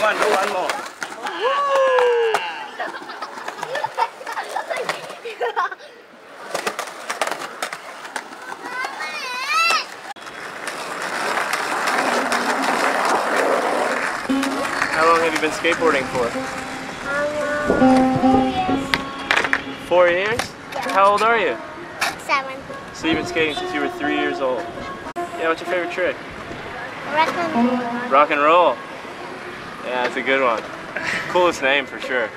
Come on, do one more. How long have you been skateboarding for? Um, uh, four years. Four years? Yeah. How old are you? Seven. So you've been skating since you were three years old. Yeah, what's your favorite trick? Reckon. Rock and roll. Yeah, it's a good one. Coolest name for sure.